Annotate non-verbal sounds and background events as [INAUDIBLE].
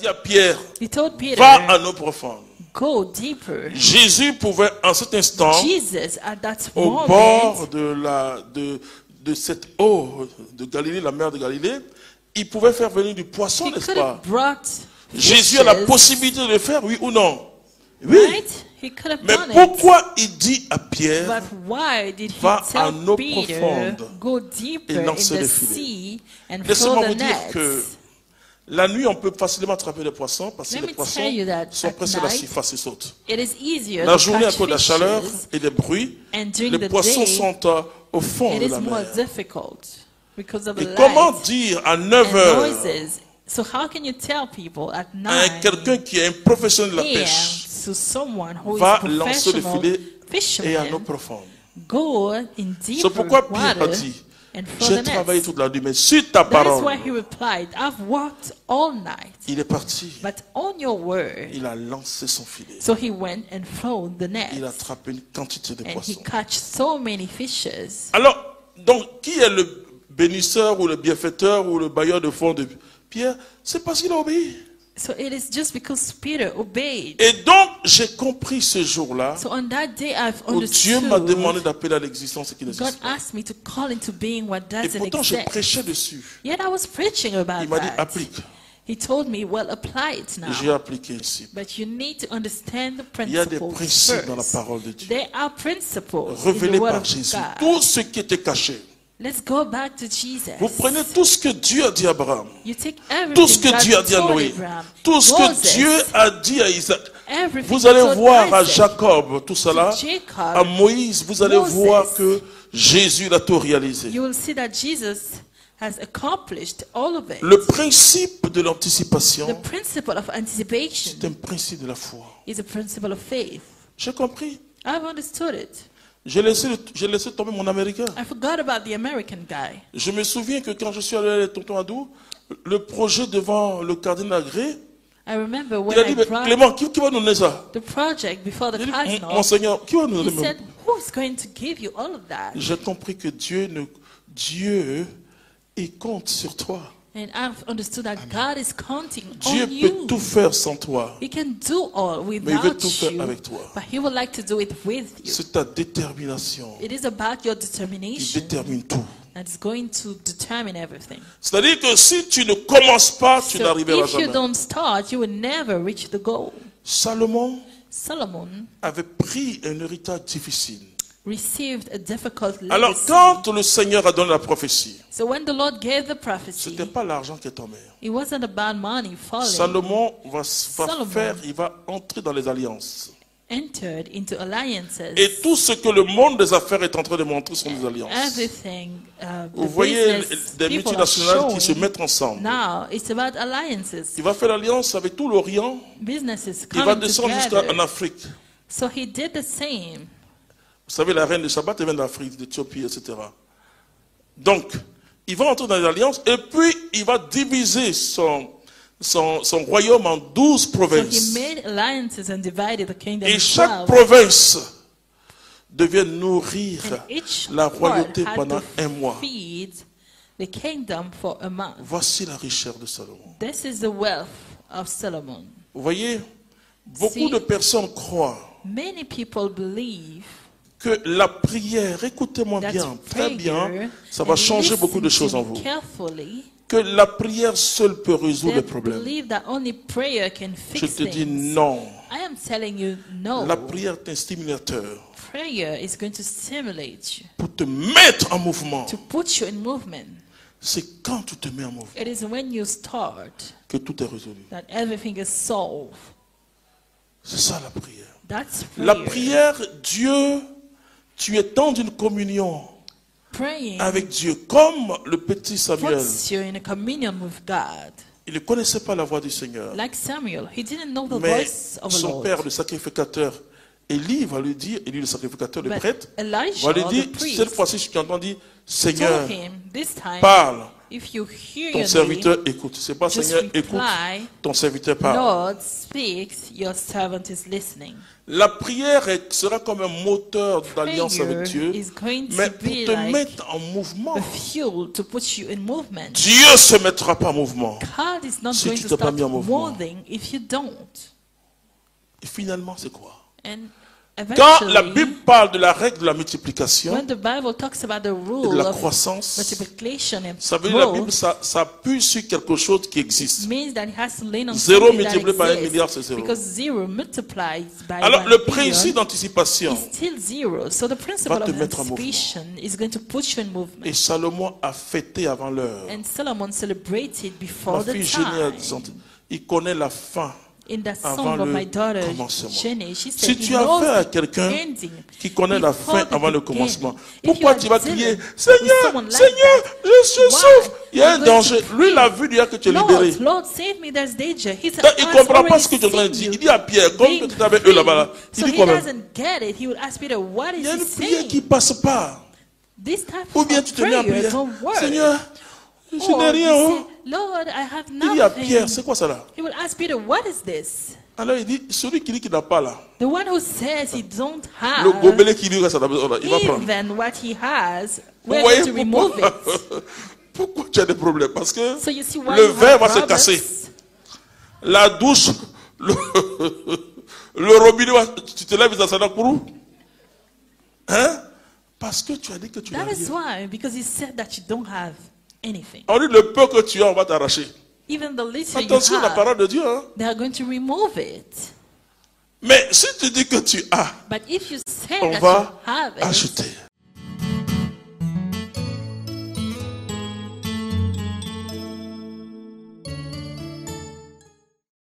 dit à Pierre, He told Peter, va à l'eau profonde. go deeper. Jésus pouvait en cet instant, Jesus, at that au bord de, la, de, de cette eau de Galilée, la mer de Galilée, il pouvait faire venir du poisson, n'est-ce pas? Jésus a la possibilité de le faire, oui ou non? Oui. Right? He could have Mais done it. pourquoi il dit à Pierre, But why did he Va tell en eau Peter, profonde go et the le filet. laissez-moi vous dire que la nuit, on peut facilement attraper des poissons parce que Let les poissons sont presque à la surface et sautent. It is easier La journée, à cause de la chaleur et des bruits, les the poissons day, sont euh, au fond it de is la more mer. difficult because of the Et comment dire à and 9 heures? So how can you tell people at à quelqu'un qui est un professionnel de la pêche va a lancer le filet et à l'eau profonde go in C'est pourquoi Pierre a dit, j'ai travaillé toute la nuit, mais sur ta That is parole, why he replied, I've worked all night, il est parti. but on your word. Il a lancé son filet. So he went and thrown the net, Il a attrapé une quantité de and he poissons. caught so many fishes. Alors, donc, qui est le bénisseur ou le bienfaiteur ou le bailleur de fonds de Pierre? C'est parce qu'il a obéi. So it is just because Peter obeyed. Et donc, j'ai compris ce jour-là So on that day, I've où Dieu m'a demandé understood. d'appeler à l'existence ce qui God n'existe pas. asked me to call into being what Et doesn't pourtant, je exist. prêchais dessus. Yet I was preaching about Il m'a dit, that. applique. He told me, well, apply it Et now. J'ai appliqué ici. But you need to understand the Il y a des principles principes dans la first. parole de Dieu. There are principles in the Révélés Word par of Jésus. God. Tout ce qui était caché. Let's go back to Jesus. Vous prenez tout ce que Dieu a dit à Abraham. You take everything Tout ce que Dieu a dit à Noé. Tout ce que Dieu a dit à Isaac. Vous allez voir à Jacob tout cela, à Moïse, vous allez Moses. voir que Jésus l'a tout réalisé. you will see that Jesus has accomplished all of it. Le principe de The l'anticipation, principle of anticipation c'est un principe de la foi. is a principle of faith. J'ai compris. J'ai laissé, j'ai laissé tomber mon américain. I forgot about the American guy. Je me souviens que quand je suis allé à Tonton Adou, le projet devant le cardinal Agré, I remember when il a I dit, mais brought Clément, qui, qui va nous donner ça? the project before the Il dit. Monseigneur, qui va nous donner said, who's going to give you all of that? J'ai compris que Dieu, ne, Dieu, il compte sur toi. And I've understood that God is counting Dieu on peut you. tout faire sans toi. He can do all il veut without tout faire you, avec toi. but He would like to do it with you. C'est ta détermination It is about your qui determination détermine tout. that is going to determine everything. C'est-à-dire que si tu ne commences pas, tu if you jamais. don't start, you will never reach the goal. Salomon Solomon avait pris un héritage difficile. Received a difficult Alors quand le Seigneur a donné la prophétie, So when the Lord gave the ce prophecy, n'était pas l'argent qui est tombé. it wasn't about money falling. Salomon va, faire, il va entrer dans les alliances. entered into alliances. Et tout ce que le monde des affaires est en train de montrer sont des alliances. Everything, uh, Vous voyez des multinationales qui se mettent ensemble. now, it's about alliances. Il va faire l'alliance avec tout l'Orient. Il va descendre jusqu'en. Afrique. So he did the same. Vous savez, la reine de Shabbat elle vient d'Afrique, d'Éthiopie, etc. Donc, il va entrer dans les alliances et puis il va diviser son, son, son royaume en douze provinces. made alliances and divided the kingdom Et chaque 12. province devait nourrir la royauté pendant un mois. Voici la richesse de Salomon. This is the wealth of Solomon. Vous voyez, beaucoup See? de personnes croient Many people believe que la prière, écoutez-moi bien, très bien, ça va changer beaucoup de choses en vous. Que la prière seule peut résoudre les problèmes. Je te dis non. I am telling you no. La prière est un stimulateur Prayer is going to stimulate you, pour te mettre en mouvement. to put you in movement. C'est quand tu te mets en mouvement It is when you start que tout est résolu. that everything is solved. C'est ça la prière. La prière, Dieu, tu es dans une communion Praying avec Dieu, comme le petit Samuel. puts you in a communion with God. Il ne connaissait pas la voix du Seigneur. Like Samuel, he didn't know the Mais voice of the son Lord. père, le sacrificateur, Élie va lui dire, Élie le sacrificateur, le But prêtre, va lui the dire, priest, cette fois-ci, je t'entends dire, Seigneur, told him this time, parle, If you hear ton serviteur name, écoute. C'est pas Seigneur, écoute, reply, ton serviteur parle. Lord speaks, your servant is listening. La prière sera comme un moteur d'alliance avec Dieu, mais pour te like mettre en mouvement. a fuel to put you in movement. Dieu se mettra pas en mouvement. God is not Si going tu t'es pas mis en mouvement. if you don't. Et finalement, c'est quoi? And Quand la Bible parle de la règle de la multiplication when the Bible talks about the et de la of croissance, ça veut dire la Bible, growth, ça, ça appuie sur quelque chose qui existe. Zéro multiplié par un milliard, c'est zéro. Because zero multiplies by Alors, le principe d'anticipation, is still zero. So the principle va te of mettre en anticipation is going to put you in movement. et Salomon a fêté avant l'heure. And Solomon celebrated Ma fille Génie il connaît la fin. In that avant song of le my daughter commencement. Jenny, she said Si tu as affaire à the quelqu'un qui connaît la fin the avant le commencement, pourquoi tu vas crier Seigneur, like Seigneur, je suis sauve Il y a un danger. Lui, il a vu déjà que tu es libéré. Lord, Lord, save me, there's danger. He said, Donc, il ne "I've comprend pas ce que tu es en train de dire. Il dit à Pierre, comme tu avais eux là-bas, là, free." il dit what Il y a une prière qui passe pas. Ou bien tu te mets don't work. Seigneur, je n'ai you rien. Lord, I have Il dit à nothing. Pierre, c'est quoi ça là? He will ask Peter, what is this? Alors il dit, celui qui dit qu'il n'a pas là, The one who says he don't le have, gobelet qui lui reste à la maison, là, il va prendre. even what he has, we're going to remove pourquoi, it. [LAUGHS] pourquoi tu as des problèmes? Parce que So you see why le verre va se casser. La douche, [LAUGHS] le, le robinet, va- tu te lèves, ça pour où? Hein? Parce que tu as dit que tu n'as That is rien. why, because he said that you don't have anything. On dit le peu que tu as, on va t'arracher. Even the little you Attention, la have, parole de Dieu. Hein? they are going to remove it. Mais si tu dis que tu as, But if you say on that va you have it, ajouter.